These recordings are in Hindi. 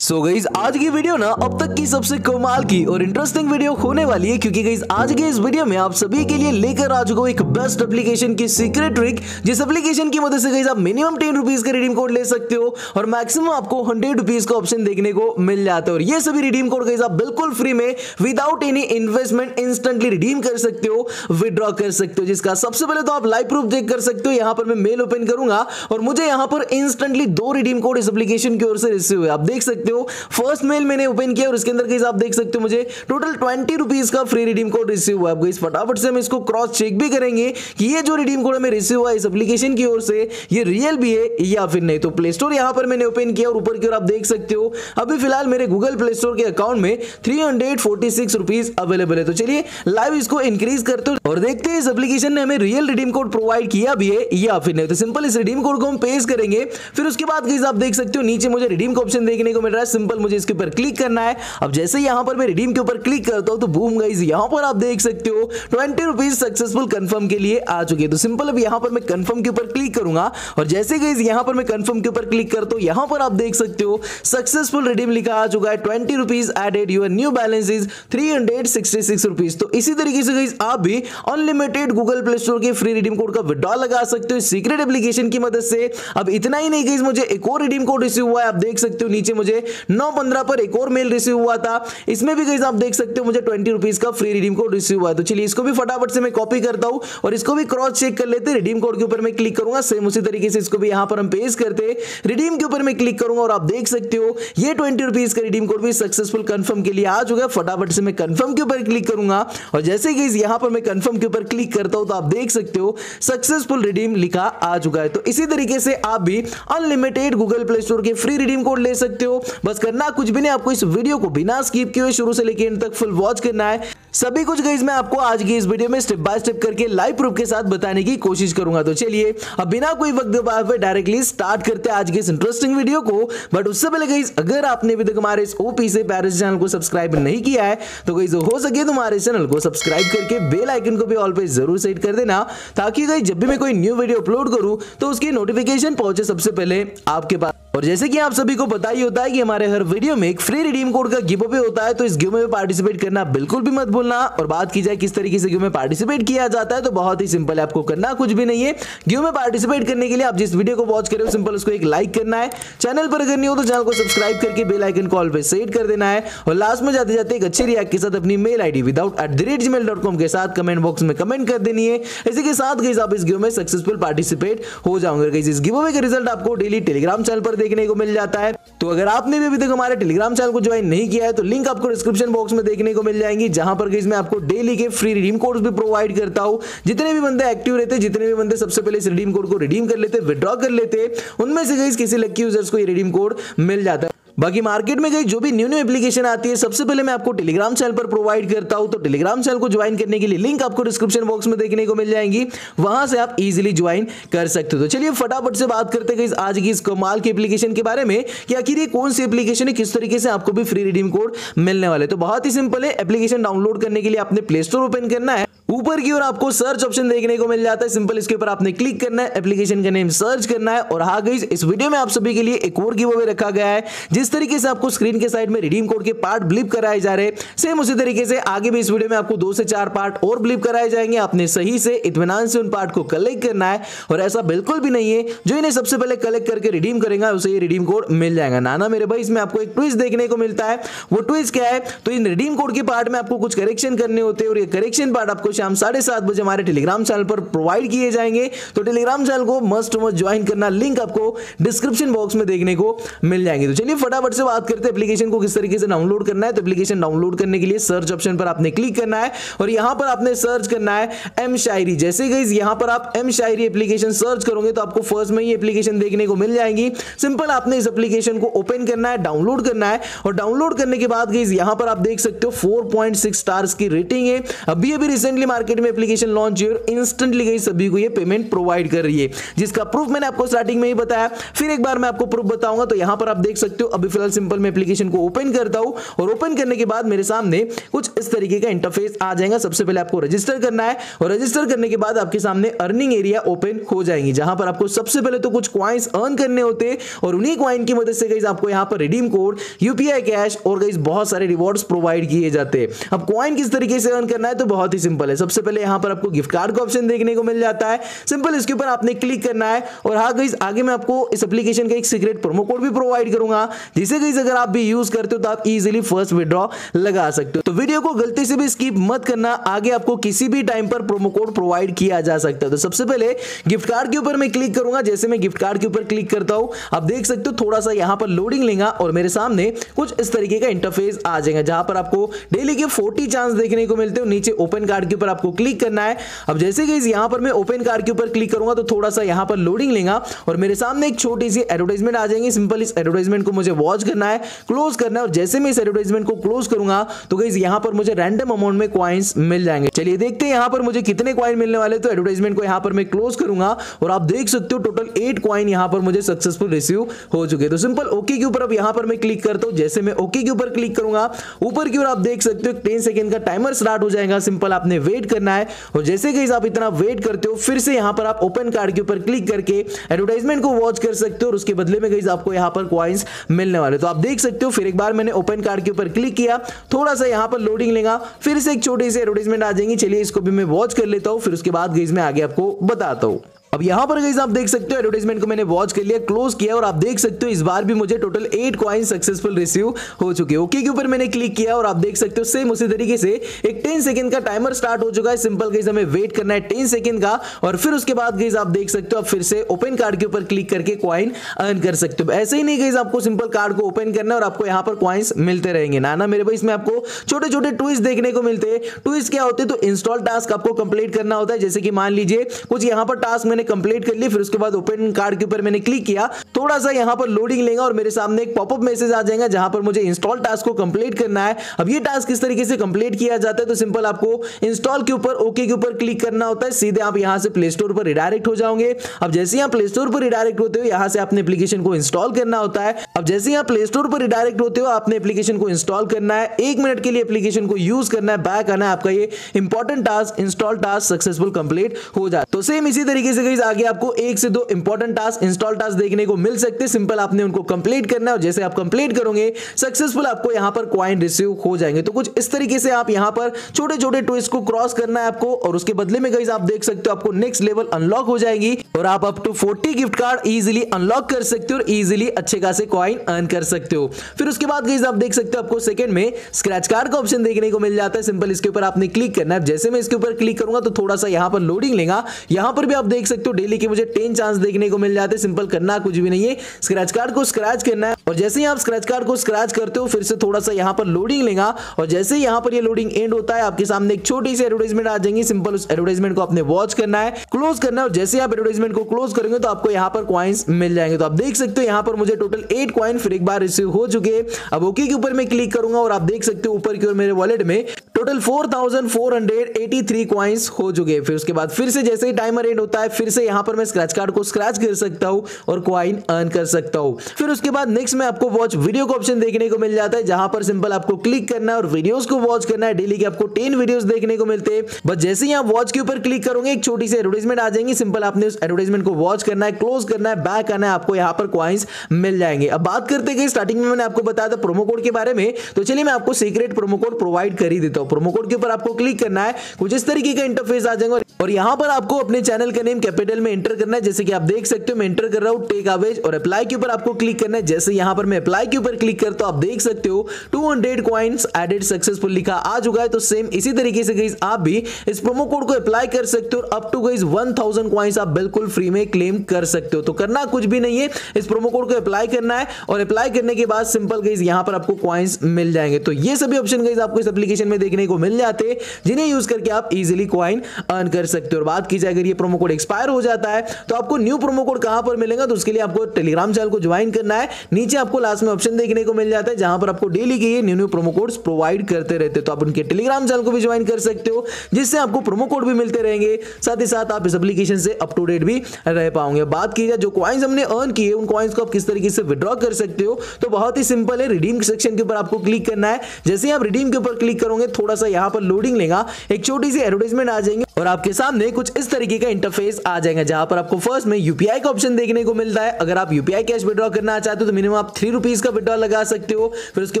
सो so गईज आज की वीडियो ना अब तक की सबसे कमाल की और इंटरेस्टिंग वीडियो होने वाली है क्योंकि गईज आज के इस वीडियो में आप सभी के लिए लेकर आ चुका एक बेस्ट एप्लीकेशन की सीक्रेट ट्रिक जिस एप्लीकेशन की मदद से गईज आप मिनिमम टेन रुपीज़ का रिडीम कोड ले सकते हो और मैक्सिमम आपको हंड्रेड रुपीज़ का ऑप्शन देखने को मिल जाता है। और ये सभी रिडीम कोड गईज आप बिल्कुल फ्री में without any investment instantly redeem कर सकते हो विदड्रॉ कर सकते हो, जिसका सबसे पहले तो आप लाइव प्रूफ चेक कर सकते हो। यहाँ पर मैं मेल ओपन करूँगा और मुझे यहाँ पर इंस्टेंटली दो रिडीम कोड इस एप्लीकेशन की ओर से रिसीव हुए। आप देख सकते सकते हो। फ़र्स्ट मेल मैंने ओपन किया और इसके अंदर आप देख सकते हो मुझे टोटल ट्वेंटी रुपीज़ का फ्री रिडीम कोड रिसीव हुआ है। फटाफट से हम इसको क्रॉस चेक भी करेंगे कि ये जो रिडीम कोड हमें रिसीव हुआ इस एप्लीकेशन की ओर से, ये रियल भी है या फिर नहीं। तो प्ले स्टोर यहाँ पर मैंने ओपन किया और ऊपर की ओर आप देख सकते हो, अभी फ़िलहाल मेरे गूगल प्ले स्टोर के अकाउंट में three hundred forty six rupees available है। तो चलिए लाइव इसको इंक्रीज करते हो और देखते हैं इस एप्लीकेशन ने हमें रियल रिडीम कोड प्रोवाइड किया भी है या फिर नहीं। तो सिंपल इस रिडीम कोड को हम पेश करेंगे, फिर उसके बाद आप देख सकते हो नीचे मुझे रिडीम का ऑप्शन देखने को मिल है। सिंपल मुझे इसके ऊपर क्लिक करना है। अब जैसे यहाँ पर मैं रिडीम के ऊपर क्लिक करता हूँ तो बूम गाइस यहाँ पर आप देख सकते हो ट्वेंटी रुपीज़ सक्सेसफुल कंफर्म के लिए आ चुके हैं। तो सिंपल अब यहाँ पर मैं कंफर्म के ऊपर क्लिक करूँगा। और जैसे गाइस यहाँ पर मैं कंफर्म के ऊपर क्लिक करता हूँ, यहाँ पर आप देख सकते हो सक्सेसफुल रिडीम लिखा आ चुका है twenty rupees added your new balance is three hundred sixty six rupees तो इसी तरीके से गाइस आप भी अनलिमिटेड गूगल प्ले स्टोर के फ्री रिडीम कोड का विड्रॉ लगा सकते हो सीक्रेट एप्लीकेशन की मदद से। अब इतना ही नहीं गाइस मुझे एक और रिडीम कोड रिसीव हुआ है, आप देख सकते हो, नीचे मुझे नौ पंद्रह पर एक और मेल रिसीव हुआ था। इसमें भी गई आप देख सकते हो, मुझे ट्वेंटी रुपीज़ का फ्री रिडीम कोड रिसीव हुआ है। तो चलिए इसको भी फटाफट से मैं कॉपी करता हूँ और इसको भी क्रॉस चेक कर लेते रिडीम कोड के ऊपर मैं क्लिक करूँगा। सेम उसी तरीके से इसको भी यहाँ पर हम पेश करते रिडीम के ऊपर मैं क्लिक करूँगा और आप देख सकते हो, ये ट्वेंटी रुपीज़ का रिडीम कोड भी सक्सेसफुल कंफर्म के लिए आ चुका है। फटाफट से मैं कंफर्म के ऊपर क्लिक करूँगा और जैसे कि यहाँ पर मैं कंफर्म के ऊपर क्लिक करता हूँ तो आप देख सकते हो सक्सेसफुल रिडीम लिखा आ चुका है। तो इसी तरीके से आप भी अनलिमिटेड गूगल प्ले स्टोर के फ्री रिडीम कोड ले सकते हो। बस करना, कुछ भी नहीं, आपको इस वीडियो को बिना स्किप किए शुरू से लेकर एंड तक फुल वॉच करना है। सभी कुछ गई मैं आपको आज की इस वीडियो में स्टेप बाय स्टेप करके लाइव प्रूफ के साथ बताने की कोशिश करूँगा। तो चलिए, अब बिना कोई वक्त गवाए डायरेक्टली स्टार्ट करते हैं आज की इस इंटरेस्टिंग वीडियो को। बट उससे पहले गई अगर आपने अभी तक हमारे इस ओपी से पैरिस चैनल को सब्सक्राइब नहीं किया है तो गई हो सके तो हमारे चैनल को सब्सक्राइब करके बेल आइकन को भी ऑल पे ज़रूर सेट कर देना, ताकि गई जब भी मैं कोई न्यू वीडियो अपलोड करूँ तो उसकी नोटिफिकेशन पहुँचे सबसे पहले आपके पास। और जैसे कि आप सभी को पता ही होता है कि हमारे हर वीडियो में एक फ्री रिडीम कोड का गिव अवे होता है तो इस गिव में पार्टिसिपेट करना बिल्कुल भी मत भूलना। और बात की जाए किस तरीके से गिव में पार्टिसिपेट किया जाता है तो बहुत ही सिंपल है, आपको करना कुछ भी नहीं है। गिव में पार्टिसिपेट करने के लिए आप जिस वीडियो को वॉच करें सिंपल उसको एक लाइक करना है। चैनल पर अगर नहीं हो तो चैनल को सब्सक्राइब करके बेल आइकन कॉल पे सेट कर देना है। और लास्ट में जाते जाते एक अच्छे रिएक्ट के साथ अपनी mail ID without at the rate Gmail dot com के साथ कमेंट बॉक्स में कमेंट कर देनी है। इसी के साथ गई आप इस गिव में सक्सेसफुल पार्टिसिपेट हो जाओगे। इस गिव अवे का रिज़ल्ट आपको डेली टेलीग्राम चैनल पर देखने को मिल जाता है। तो अगर आपने भी अभी तक हमारे टेलीग्राम चैनल को ज्वाइन नहीं किया है तो लिंक आपको डिस्क्रिप्शन बॉक्स में देखने को मिल जाएँगी, जहाँ पर मैं आपको डेली के फ्री रिडीम कोड्स भी प्रोवाइड करता हूँ। जितने भी बंदे एक्टिव रहते जितने भी बंदे सबसे पहले इस रिडीम कोड को रिडीम कर लेते विड्रॉ कर लेते, उनमें से किसी लक्की यूज़र्स को ये रिडीम कोड मिल जाता है। बाकी मार्केट में गई जो भी न्यू न्यू एप्लीकेशन आती है, सबसे पहले मैं आपको टेलीग्राम चैनल पर प्रोवाइड करता हूँ। तो टेलीग्राम चैनल को ज्वाइन करने के लिए लिंक आपको डिस्क्रिप्शन बॉक्स में देखने को मिल जाएँगी। वहाँ से आप इजीली ज्वाइन कर सकते हो। तो चलिए फटाफट से बात करते हैं आज की इस कमाल की एप्लीकेशन के बारे में कि आखिर ये कौन सी एप्लीकेशन है, किस तरीके से आपको भी फ्री रिडीम कोड मिलने वाले तो बहुत ही सिंपल है एप्लीकेशन डाउनलोड करने के लिए आपने प्ले स्टोर ओपन करना है। ऊपर की ओर आपको सर्च ऑप्शन देखने को मिल जाता है। सिंपल इसके ऊपर आपने क्लिक करना है एप्लीकेशन का नेम सर्च करना है। और हाँ गई इस वीडियो में आप सभी के लिए एक और गिव अवे रखा गया है जिस तरीके से आपको स्क्रीन के साइड में रिडीम कोड के पार्ट ब्लिप कराए जा रहे सेम उसी तरीके से आगे भी इस वीडियो में आपको दो से चार पार्ट और ब्लिप कराए जाएँगे। आपने सही से इतमान से उन पार्ट को कलेक्ट करना है और ऐसा बिल्कुल भी नहीं है जो इन्हें सबसे पहले कलेक्ट करके रिडीम करेगा, उसे रिडीम कोड मिल जाएगा। नाना मेरे भाई, इसमें आपको एक ट्विस्ट देखने को मिलता है। वो ट्विस्ट क्या है? तो इन रिडीम कोड के पार्ट में आपको कुछ करेक्शन करने होते हैं और ये करेक्शन पार्ट आपको शाम साढ़े सात बजे हमारे टेलीग्राम चैनल पर प्रोवाइड किए जाएँगे। तो टेलीग्राम चैनल को मस्ट मस्ट ज्वाइन करना लिंक आपको डिस्क्रिप्शन बॉक्स में देखने को मिल जाएँगे। तो चलिए फटाफट से बात करते हैं। एप्लीकेशन को किस तरीके से डाउनलोड करना है? तो एप्लीकेशन डाउनलोड करने के लिए सर्च ऑप्शन पर आपने क्लिक करना है और यहाँ पर आपने सर्च करना है एम शायरी जैसे गई यहाँ पर आप एम शायरी एप्लीकेशन सर्च करोगे तो आपको फ़र्स्ट में ही एप्लीकेशन देखने को मिल जाएँगी। सिंपल आपने इस एप्लीकेशन को ओपन करना है डाउनलोड करना है और डाउनलोड करने के बाद गई यहाँ पर आप देख सकते हो 4.6 स्टार्स की रेटिंग है। अभी अभी रिसेंटली मार्केट में एप्लीकेशन लॉन्च हुई और इंस्टेंटली गई सभी को ये पेमेंट प्रोवाइड कर रही है। जिसका प्रूफ मैंने आपको स्टार्टिंग में ही बताया। फिर एक बार मैं आपको प्रूफ बताऊँगा तो यहाँ पर आप देख सकते हो, अभी अभी फ़िलहाल सिंपल मैं एप्लीकेशन को ओपन करता हूँ और ओपन करने के बाद मेरे सामने कुछ इस तरीके का इंटरफेस आ जाएगा। सबसे पहले आपको रजिस्टर करना है और रजिस्टर करने के बाद आपके सामने अर्निंग एरिया ओपन हो जाएँगी, जहाँ पर आपको सबसे पहले तो कुछ क्वाइंस अर्न करने होते और उन्हीं क्वाइन की मदद से गई आपको यहाँ पर रिडीम कोड यूपीआई कैश और गई बहुत सारे रिवॉर्ड्स प्रोवाइड किए जाते हैं। अब क्वाइन किस तरीके से अर्न करना है तो बहुत ही सिंपल है। सबसे पहले यहाँ पर आपको गिफ्ट कार्ड का ऑप्शन देखने को मिल जाता है। सिंपल इसके ऊपर आपने क्लिक करना है और हाँ गई आगे मैं आपको इस एप्लीकेशन का एक सीक्रेट प्रोमो कोड भी प्रोवाइड करूँगा जिसे गई अगर आप भी यूज़ करते हो तो आप इजिली फ़र्स्ट विड्रॉ लगा सकते हो। तो वीडियो को गलती से भी स्किप मत करना। आगे आपको किसी भी टाइम पर प्रोमो कोड प्रोवाइड किया जा सकता है। तो सबसे पहले गिफ्ट कार्ड के ऊपर मैं क्लिक करूँगा। जैसे मैं गिफ्ट कार्ड के ऊपर क्लिक करता हूँ, आप देख सकते हो थोड़ा सा यहाँ पर लोडिंग लेगा और मेरे सामने कुछ इस तरीके का इंटरफेस आ जाएगा, जहाँ पर आपको डेली के 40 चांस देखने को मिलते हो। नीचे ओपन कार्ड के ऊपर आपको क्लिक करना है। अब जैसे कि यहाँ पर मैं ओपन कार्ड के ऊपर क्लिक करूँगा तो थोड़ा सा यहाँ पर लोडिंग लेगा और मेरे सामने एक छोटी सी एडवर्टाइजमेंट आ जाएँगे। सिंपल इस एडवर्टाइजमेंट को मुझे वॉच करना है क्लोज करना है और जैसे मैं इस एडवर्टाइजमेंट को क्लोज करूँगा तो गई यहाँ पर मुझे रैंडम अमाउंट में क्वाइंस मिल जाएँगे। चलिए देखते हैं यहाँ पर मुझे कितने क्वाइन मिलने वाले तो एडवर्टाइजमेंट को यहाँ पर मैं क्लोज करूँगा और आप देख सकते हो टोटल एट क्वाइन यहाँ पर मुझे सक्सेसफुल रिसीव हो चुके तो सिंपल ओके के ऊपर अब यहाँ पर मैं क्लिक करता हूँ, जैसे मैं ओके के ऊपर क्लिक करूँगा, ऊपर की ओर आप देख सकते हो टेन सेकेंड का टाइमर स्टार्ट हो जाएगा सिंपल आपने वेट करना है और जैसे कि आप इतना वेट करते हो, फिर से यहाँ पर आप ओपन कार्ड के ऊपर क्लिक करके एडवर्टाइजमेंट को वॉच कर सकते हो और उसके बदले में गई आपको यहाँ पर क्वाइंस मिलने वाले। तो आप देख सकते हो, फिर एक बार मैंने ओपन कार्ड के ऊपर क्लिक किया, थोड़ा सा यहाँ पर लोडिंग लेगा, फिर से एक छोटी सी एडवर्टीजमेंट आ जाएँगी। चलिए, इसको भी मैं वॉच कर लेता हूँ, फिर उसके बाद गई मैं आगे आपको बताता हूँ। अब यहाँ पर गई आप देख सकते हो एडवर्टाइजमेंट को मैंने वॉच कर लिया क्लोज किया और आप देख सकते हो इस बार भी मुझे total eight coin successful receive हो चुके ओके के ऊपर मैंने क्लिक किया और आप देख सकते हो सेम उसी तरीके से एक टेन सेकंड का टाइमर स्टार्ट हो चुका है। सिंपल गई हमें वेट करना है टेन सेकंड का और फिर उसके बाद गई आप देख सकते हो आप फिर से ओपन कार्ड के ऊपर क्लिक करके क्वाइन अर्न कर सकते हो। ऐसे ही नहीं गई आपको सिंपल कार्ड को ओपन करना और आपको यहाँ पर क्वाइंस मिलते रहेंगे। ना ना मेरे भाई, इसमें आपको छोटे छोटे ट्विस्ट देखने को मिलते हैं। ट्विस्ट क्या होते हैं? तो इंस्टॉल टास्क आपको कंप्लीट करना होता है। जैसे कि मान लीजिए, कुछ यहाँ पर टास्क मैंने कंप्लीट कर लिया फिर उसके बाद ओपन कार्ड के ऊपर मैंने क्लिक किया। थोड़ा सा यहाँ पर लोडिंग लेगा और मेरे सामने एक पॉपअप मैसेज आ जाएगा, जहाँ पर मुझे इंस्टॉल टास्क को कंप्लीट करना है। अब ये टास्क किस तरीके से कंप्लीट किया जाता है तो सिंपल आपको इंस्टॉल के ऊपर ओके के ऊपर क्लिक करना होता है। सीधे आप यहाँ से प्ले स्टोर पर रिडायरेक्ट हो जाओगे। अब जैसे यहाँ प्ले स्टोर पर रिडायरेक्ट होते हो, यहाँ से अपने एप्लीकेशन को इंस्टॉल करना होता है। अब जैसे यहाँ प्ले स्टोर पर रिडायरेक्ट होते हो, आपने एप्लीकेशन को इंस्टॉल करना है। एक मिनट के लिए एप्लीकेशन को यूज़ करना है। बैक आना है आपका ये important task install task successful complete हो जाए तो सेम इसी तरीके से आगे आपको एक से दो इंपॉर्टेंट टास्क इंस्टॉल टास्क देखने को मिल सकते हैं। सिंपल आपने उनको कंप्लीट करना है और जैसे आप कंप्लीट करोगे सक्सेसफुल आपको यहाँ पर क्वाइन रिसीव हो जाएँगे। तो कुछ इस तरीके से आप यहाँ पर छोटे छोटे ट्विस्ट को क्रॉस करना है आपको और उसके बदले में गाइस आप देख सकते हो आपको नेक्स्ट लेवल अनलॉक हो जाएगी और आप up to 40 gift card easily unlock कर सकते हो और इजीली अच्छे खासे क्वाइन अर्न कर सकते हो। फिर उसके बाद गाइस आप देख सकते हो आपको सेकंड में स्क्रैच कार्ड का ऑप्शन देखने को मिल जाता है। सिंपल इसके ऊपर आपने क्लिक करना है। जैसे मैं इसके ऊपर क्लिक करूँगा तो थोड़ा सा यहाँ पर लोडिंग लेगा। यहाँ पर भी आप देख सकते हो डेली के मुझे टेन चांस देखने को मिल जाते सिंपल करना कुछ भी नहीं है। स्क्रैच कार्ड को स्क्रैच करना है। और जैसे ही आप स्क्रैच कार्ड को स्क्रैच करते हो, फिर से थोड़ा सा यहाँ पर लोडिंग लेगा और जैसे ही यहाँ पर ये लोडिंग एंड होता है, आपके सामने एक छोटी सी एडवर्टाइजमेंट आ जाएँगी। सिंपल उस एडवर्टाइजमेंट को आपने वॉच करना है क्लोज करना है। और जैसे आप एडवर्टाइजमेंट को क्लोज करेंगे तो आपको यहाँ पर क्वाइंस मिल जाएँगे। तो आप देख सकते हो यहाँ पर मुझे टोटल एट क्वाइन फिर एक बार रिसीव हो चुके अब ओके के ऊपर मैं क्लिक करूँगा और आप देख सकते हो ऊपर की ओर मेरे वॉलेट में टोटल 4483 क्वाइंस हो चुके फिर उसके बाद फिर से जैसे ही टाइमर एंड होता है, फिर से यहाँ पर मैं स्क्रैच कार्ड को स्क्रैच कर सकता हूँ और क्वाइन अर्न कर सकता हूँ। फिर उसके बाद नेक्स्ट में आपको वॉच वीडियो का ऑप्शन देखने को मिल जाता है, जहाँ पर सिंपल आपको क्लिक करना है और वीडियोस को वॉच करना है। डेली के आपको टेन वीडियोस देखने को मिलते हैं। बस जैसे ही आप वॉच के ऊपर क्लिक करोगे, एक छोटी सी एडवर्टाइजमेंट आ जाएँगी। सिंपल आपने उस एडवर्टाइजमेंट को वॉच करना है क्लोज करना है बैक आना है, आपको यहाँ पर क्वाइंस मिल जाएँगे। अब बात करते गए स्टार्टिंग में मैंने आपको बताया था प्रोमो कोड के बारे में। तो चलिए मैं आपको सीक्रेट प्रोमो कोड प्रोवाइड कर ही देता हूँ। प्रोमो कोड के ऊपर आपको क्लिक करना है, कुछ इस तरीके का इंटरफेस आ जाएगा और यहाँ पर आपको अपने चैनल का नेम कैपिटल में एंटर करना है, जैसे कि आप देख सकते हो, मैं एंटर कर रहा हूँ टेक अवेज और अप्लाई के ऊपर आपको क्लिक करना है। जैसे यहाँ पर मैं अप्लाई के ऊपर क्लिक करता हूँ आप देख सकते हो 200 कॉइंस एडेड सक्सेसफुल लिखा आ चुका है। तो सेम इसी तरीके से गई आप भी इस प्रोमो कोड को अप्लाई कर सकते हो और अप टू गई 1000 कॉइंस आप बिल्कुल फ्री में क्लेम कर सकते हो। तो करना कुछ भी नहीं है, इस प्रोमो कोड को अप्लाई करना है, और अप्लाई करने के बाद सिंपल गई यहाँ पर आपको कॉइंस मिल जाएँगे। तो ये सभी ऑप्शन गई आपको इस एप्लीकेशन में देखने को मिल जाते, जिन्हें यूज़ करके आप इजिली क्वाइन अर्न कर सकते हो। और बात की जाए, अगर ये प्रोमो कोड एक्सपायर हो जाता है तो आपको न्यू प्रोमो कोड कहाँ पर मिलेगा? तो उसके लिए आपको टेलीग्राम चैनल को ज्वाइन करना है। नीचे आपको लास्ट में ऑप्शन देखने को मिल जाता है, जहाँ पर आपको डेली के new new promo codes provide करते रहते तो आप उनके टेलीग्राम चैनल को भी ज्वाइन कर सकते हो, जिससे आपको प्रोमो कोड भी मिलते रहेंगे। साथ ही साथ आप इस एप्लीकेशन से अप टू डेट भी रह पाओगे। बात की जाए, जो क्वाइंस हमने अर्न किए, उन क्वाइंस को आप किस तरीके से विड्रॉ कर सकते हो तो बहुत ही सिंपल है। रिडीम सेक्शन के ऊपर आपको क्लिक करना है। जैसे आप रिडीम के ऊपर क्लिक करोगे, थोड़ा सा यहाँ पर लोडिंग लेगा। एक छोटी सी एडवर्टाइजमेंट आ जाएँगे। और आपके सामने कुछ इस तरीके का इंटरफेस आ जाएगा, जहाँ पर आपको फ़र्स्ट में यूपीआई का ऑप्शन देखने को मिलता है। अगर आप यूपीआई कैश विड्रॉ करना चाहते हो तो मिनिमम आप थ्री रुपीज़ का विड्रॉ लगा सकते हो। फिर उसके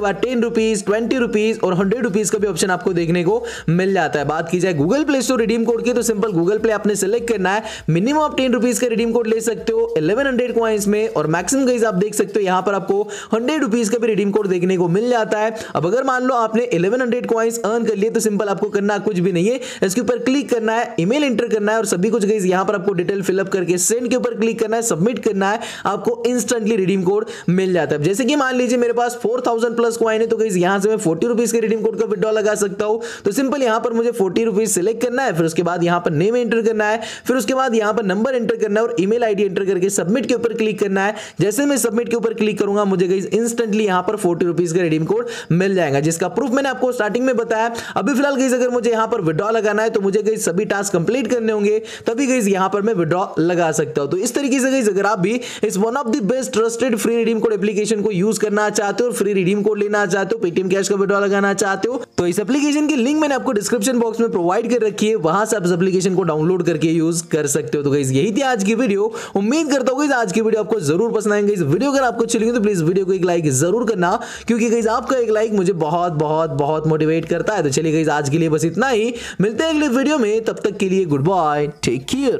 बाद टेन रुपीज़ ट्वेंटी रुपीज़ और हंड्रेड रुपीज़ का भी ऑप्शन आपको देखने को मिल जाता है। बात की जाए Google play store redeem code की तो सिंपल गूगल प्ले आपने सेलेक्ट करना है। मिनिमम आप टेन रुपीज़ का रिडीम कोड ले सकते हो इलेवन हंड्रेड में। और मैक्सिमम गाइज़ आप देख सकते हो, यहाँ पर आपको हंड्रेड रुपीज़ का भी रिडीम कोड देखने को मिल जाता है। अब अगर मान लो आपने इलेवन हंड्रेड क्वाइंस अर्न कर लिए तो सिंपल आपको करना कुछ भी नहीं है। इसके ऊपर क्लिक करना है ईमेल एंटर करना है और सभी कुछ गाइज़ यहाँ पर आपको डिटेल फिलअप करके सेंड के ऊपर क्लिक करना है सबमिट करना है, आपको इंस्टेंटली रिडीम कोड मिल जाता है। जैसे कि मान लीजिए मेरे पास फोर थाउज़ेंड प्लस क्वाइन है तो गाइज़ यहाँ से मैं फोर्टी रुपीज़ के रिडीम कोड का विड्रॉ लगा सकता हूँ। तो सिंपल यहाँ पर मुझे फोर्टी रुपीज़ सिलेक्ट करना है, फिर उसके बाद यहाँ पर नेम एंटर करना है, फिर उसके बाद यहाँ पर नंबर एंटर करना है और ईमेल आईडी एंटर करके सबमिट के ऊपर क्लिक करना है। जैसे मैं सबमिट के ऊपर क्लिक करूँगा, मुझे गाइज़ इंस्टेंटली यहाँ पर फोर्टी रुपीज़ का रिडीम कोड मिल जाएगा। जिसका प्रूफ मैंने आपको स्टार्टिंग में बताया। अभी फ़िलहाल गाइज़ अगर मुझे यहाँ पर विड्रॉ लगाना है तो मुझे गाइज़ सभी टास्क कंप्लीट करने होंगे, तभी गाइज़ यहाँ पर मैं विड्रॉ लगा सकता हूँ। तो इस तरीके से गाइज़ अगर आप भी इस one of the best trusted free redeem code application को यूज़ करना चाहते हो और फ्री रिडीम कोड लेना चाहते हो पेटीएम कैश का विड्रॉ लगाना चाहते हो तो इस एप्लीकेशन की लिंक मैंने आपको डिस्क्रिप्शन बॉक्स में प्रोवाइड कर रखी है। वहाँ से आप इस एप्लीकेशन को डाउनलोड करके यूज़ कर सकते हो। तो गाइज़ यही थी आज की वीडियो उम्मीद करता हूँ आज की वीडियो आपको ज़रूर पसंद आएँगे। इस वीडियो अगर आपको अच्छी लगी तो प्लीज़ वीडियो को एक लाइक ज़रूर करना, क्योंकि गाइज़ आपका एक लाइक मुझे बहुत बहुत बहुत मोटिवेट करता है। तो चलिए गाइज़ आज के लिए बस इतना ही। मिलते हैं अगले वीडियो में। तब तक के लिए गुड बाय टेक केयर